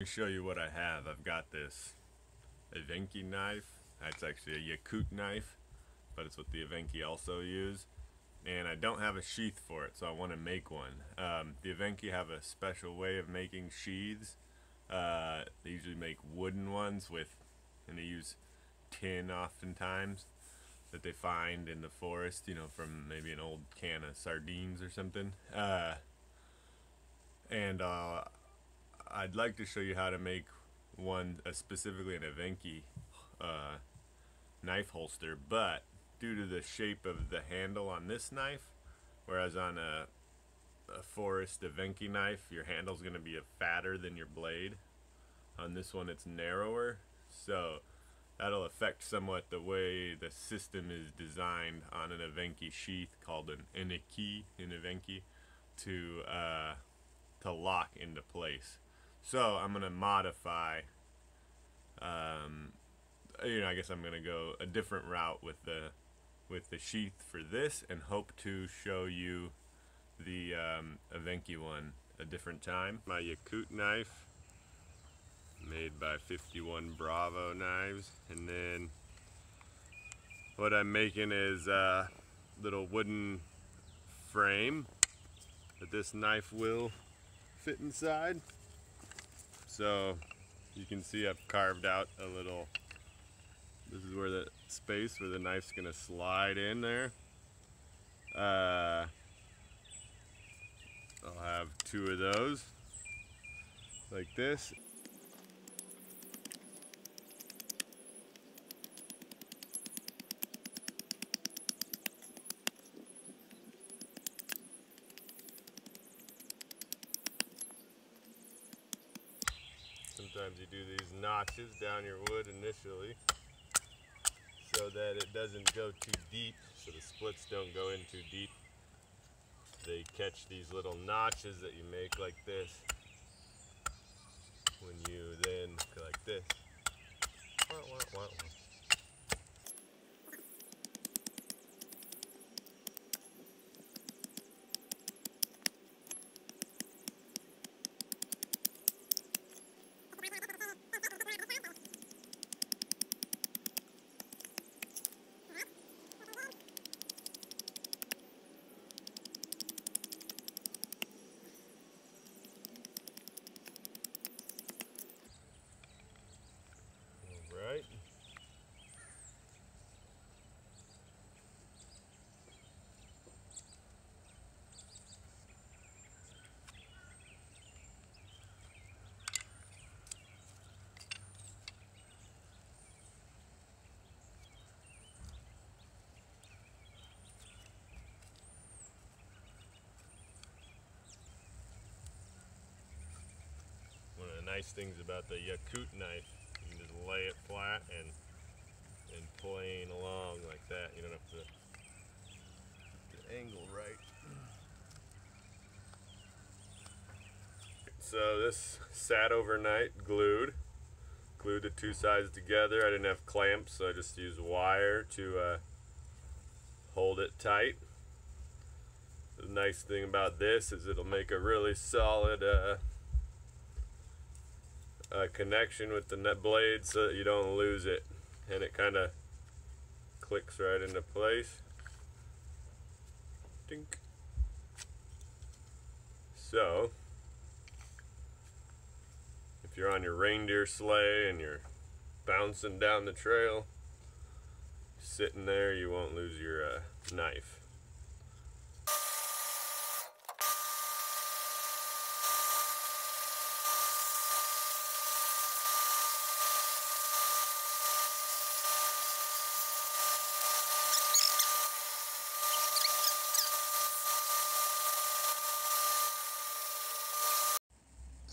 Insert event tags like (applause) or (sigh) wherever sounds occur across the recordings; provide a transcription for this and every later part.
Let me show you what I have. I've got this Evenki knife. That's actually a Yakut knife, but it's what the Evenki also use. And I don't have a sheath for it, so I want to make one. Um, the Evenki have a special way of making sheaths. Uh, they usually make wooden ones with, and they use tin oftentimes that they find in the forest, you know, from maybe an old can of sardines or something. Uh, and uh, I'd like to show you how to make one, uh, specifically an Evenki uh, knife holster, but due to the shape of the handle on this knife, whereas on a, a Forest Evenki knife, your handle's going to be fatter than your blade. On this one, it's narrower, so that'll affect somewhat the way the system is designed on an Evenki sheath called an Iniki in Evenki to uh, to lock into place. So I'm gonna modify. Um, you know, I guess I'm gonna go a different route with the with the sheath for this, and hope to show you the um, one a different time. My Yakut knife made by 51 Bravo knives and then what I'm making is a little wooden frame that this knife will fit inside so you can see I've carved out a little this is where the space where the knife's gonna slide in there. Uh, I'll have two of those like this Sometimes you do these notches down your wood initially so that it doesn't go too deep, so the splits don't go in too deep. They catch these little notches that you make like this when you then like this. Wah, wah, wah, Right. One of the nice things about the Yakut knife, you can just lay it flat and and plane along like that. You don't have to angle right. So this sat overnight glued. Glued the two sides together. I didn't have clamps, so I just used wire to uh, hold it tight. The nice thing about this is it'll make a really solid uh, uh, connection with the net blade so that you don't lose it. And it kind of clicks right into place. Dink. so if you're on your reindeer sleigh and you're bouncing down the trail sitting there you won't lose your uh, knife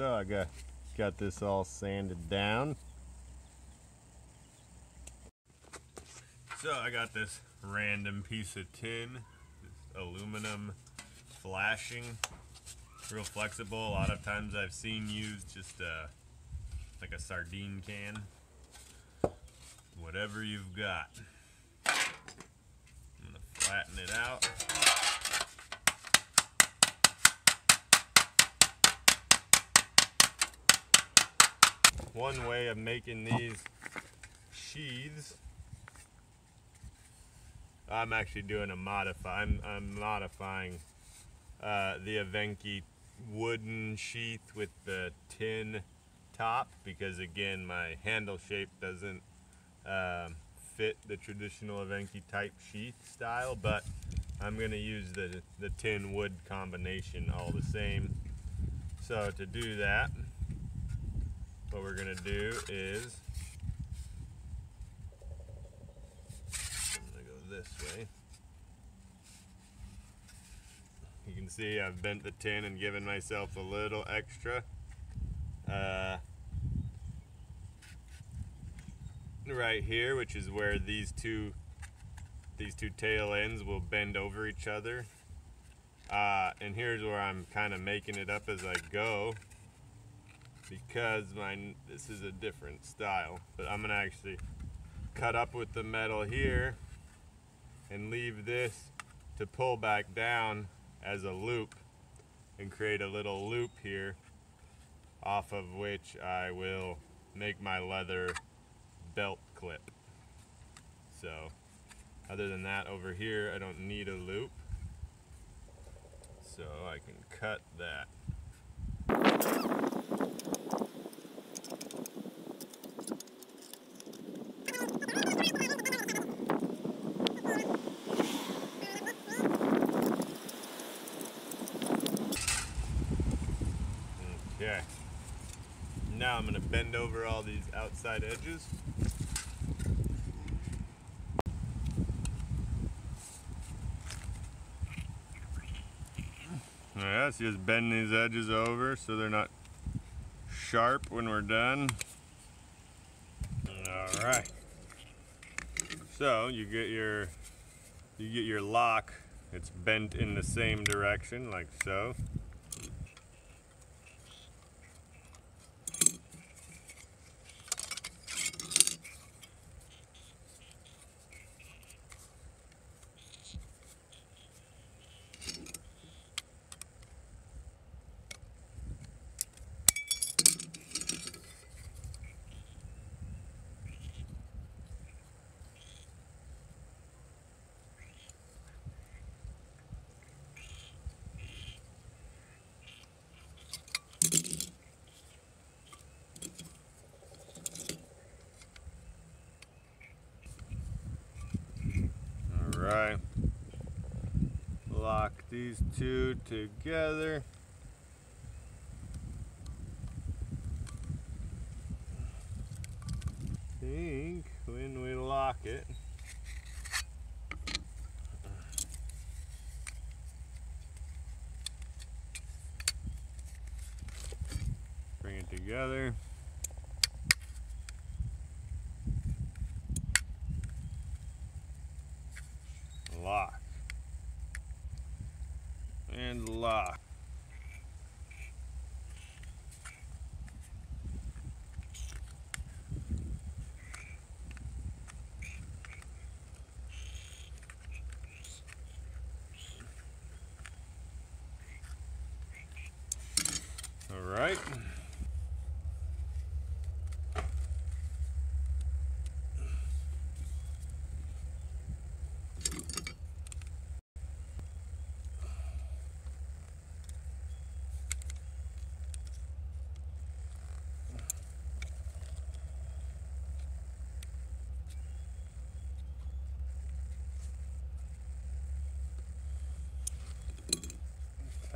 So I got got this all sanded down. So I got this random piece of tin, aluminum flashing, real flexible. A lot of times I've seen used just uh, like a sardine can. Whatever you've got. I'm gonna flatten it out. One way of making these sheaths I'm actually doing a modify. I'm, I'm modifying uh, the Evenki wooden sheath with the tin top because again my handle shape doesn't um, fit the traditional Evenki type sheath style but I'm going to use the, the tin wood combination all the same. So to do that what we're to do is I'm gonna go this way. You can see I've bent the tin and given myself a little extra. Uh, right here, which is where these two these two tail ends will bend over each other. Uh, and here's where I'm kind of making it up as I go because my this is a different style but I'm gonna actually cut up with the metal here and leave this to pull back down as a loop and create a little loop here off of which I will make my leather belt clip. So other than that over here I don't need a loop so I can cut that. Okay. Now I'm to bend over all these outside edges. Alright, so just bend these edges over so they're not sharp when we're done. Alright. So you get your you get your lock, it's bent in the same direction like so. right. Lock these two together. think when we lock it, bring it together. lock and lock all right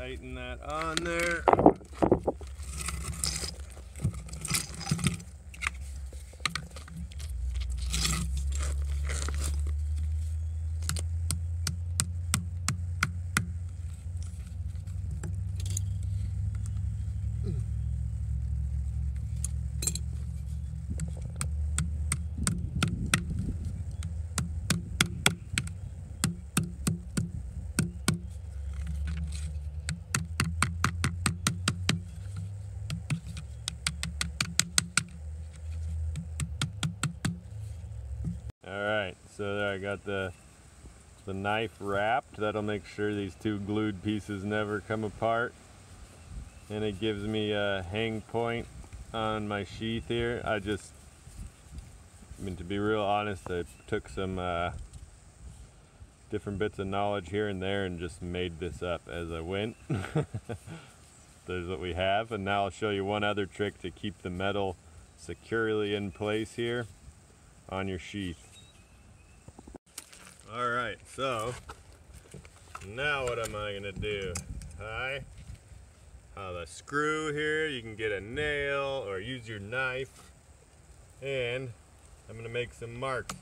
tighten that on there. All right, so there I got the the knife wrapped. That'll make sure these two glued pieces never come apart. And it gives me a hang point on my sheath here. I just, I mean, to be real honest, I took some uh, different bits of knowledge here and there and just made this up as I went. (laughs) There's what we have, and now I'll show you one other trick to keep the metal securely in place here on your sheath. All right, so now what am I gonna do? I have a screw here, you can get a nail or use your knife, and I'm gonna make some marks.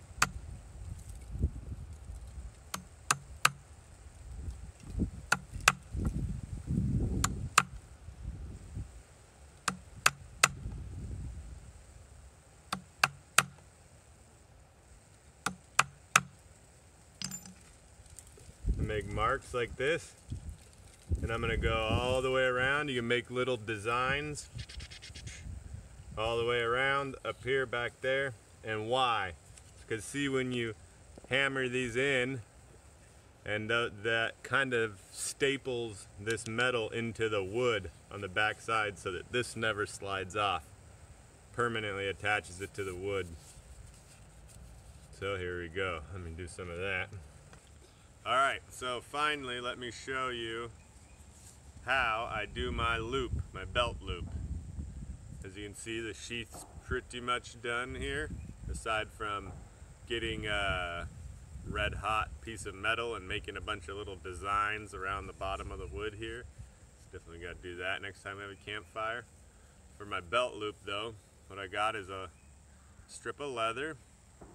Make marks like this. And I'm gonna go all the way around. You can make little designs all the way around up here back there. And why? Because see when you hammer these in and th that kind of staples this metal into the wood on the back side so that this never slides off. Permanently attaches it to the wood. So here we go. Let me do some of that Alright, so finally let me show you how I do my loop, my belt loop. As you can see the sheath's pretty much done here, aside from getting a red hot piece of metal and making a bunch of little designs around the bottom of the wood here. Definitely got to do that next time we have a campfire. For my belt loop though, what I got is a strip of leather.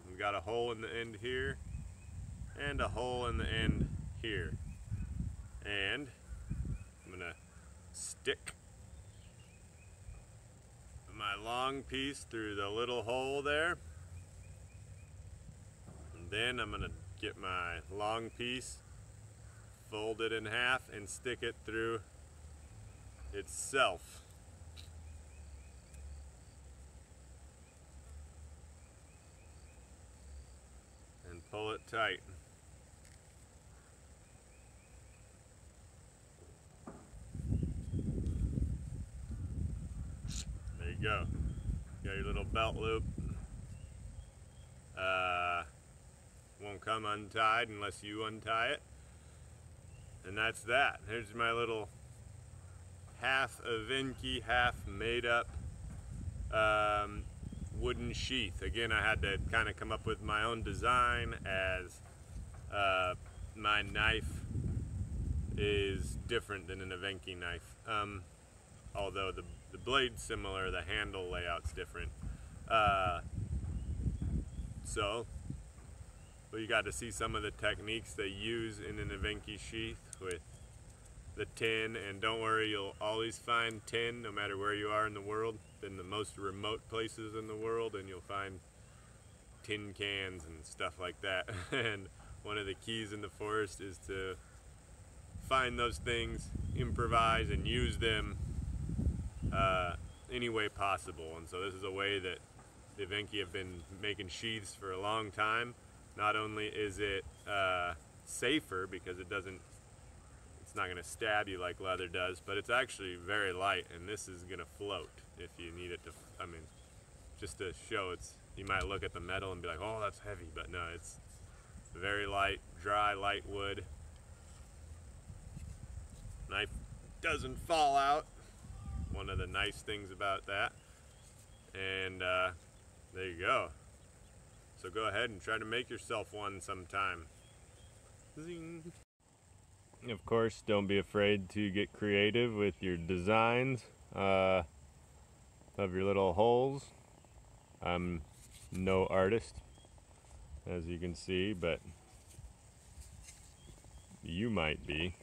We've got a hole in the end here and a hole in the end here. And I'm gonna stick my long piece through the little hole there. And then I'm gonna get my long piece, fold it in half and stick it through itself. And pull it tight. Go. Got your little belt loop. Uh, won't come untied unless you untie it. And that's that. Here's my little half Evenki, half made up um, wooden sheath. Again, I had to kind of come up with my own design as uh, my knife is different than an Evenki knife. Um, although the the blade's similar, the handle layout's different. Uh, so, well, you got to see some of the techniques they use in an Evenki sheath with the tin, and don't worry, you'll always find tin no matter where you are in the world. In the most remote places in the world, and you'll find tin cans and stuff like that. (laughs) and one of the keys in the forest is to find those things, improvise, and use them uh, any way possible. And so this is a way that the Evenki have been making sheaths for a long time. Not only is it uh, safer because it doesn't, it's not going to stab you like leather does, but it's actually very light and this is going to float if you need it to, I mean, just to show it's, you might look at the metal and be like, oh, that's heavy, but no, it's very light, dry, light wood. Knife doesn't fall out one of the nice things about that. And uh, there you go. So go ahead and try to make yourself one sometime. Zing. Of course, don't be afraid to get creative with your designs uh, of your little holes. I'm no artist, as you can see, but you might be.